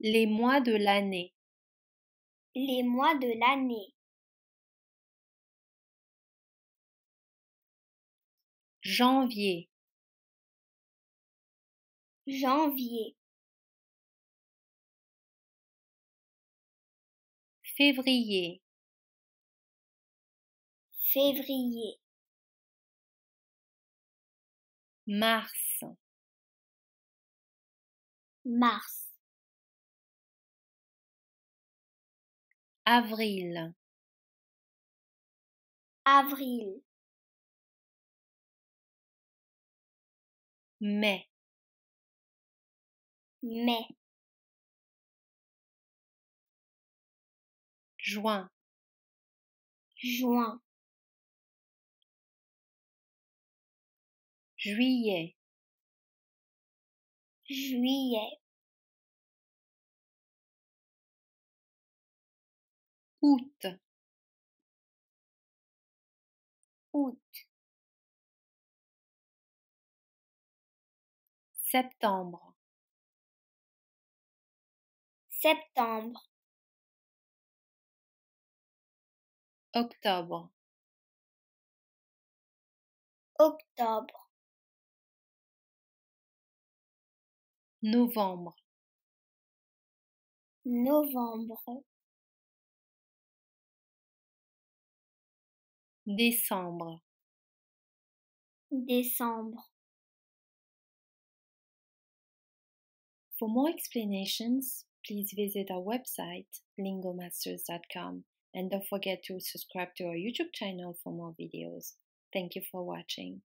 Les mois de l'année. Les mois de l'année. Janvier. Janvier. Février. Février. Mars. Mars. Avril. Avril. Mai. Mai. Juin. Juin. Juillet. Juillet. Août. Août. Septembre. Septembre. Octobre. Octobre. Novembre. Novembre. Décembre. Décembre. For more explanations, please visit our website, lingomasters.com, and don't forget to subscribe to our YouTube channel for more videos. Thank you for watching.